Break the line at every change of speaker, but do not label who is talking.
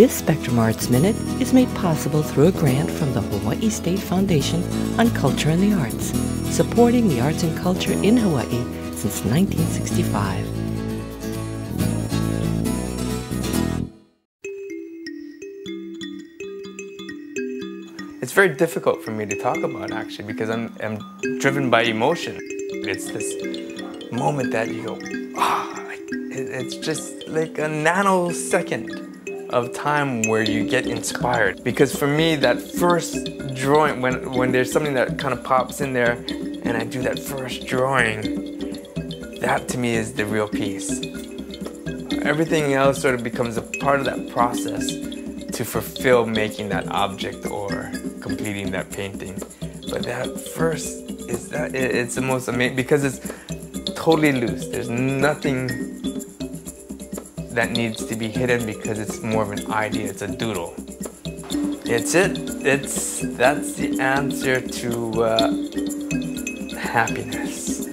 This Spectrum Arts Minute is made possible through a grant from the Hawaii State Foundation on Culture and the Arts, supporting the arts and culture in Hawaii since 1965.
It's very difficult for me to talk about actually because I'm, I'm driven by emotion. It's this moment that you go, ah, oh, it, it's just like a nanosecond of time where you get inspired. Because for me, that first drawing, when, when there's something that kind of pops in there and I do that first drawing, that to me is the real piece. Everything else sort of becomes a part of that process to fulfill making that object or completing that painting. But that first is that it's the most amazing because it's totally loose. There's nothing that needs to be hidden because it's more of an idea. It's a doodle. It's it. It's that's the answer to uh, happiness.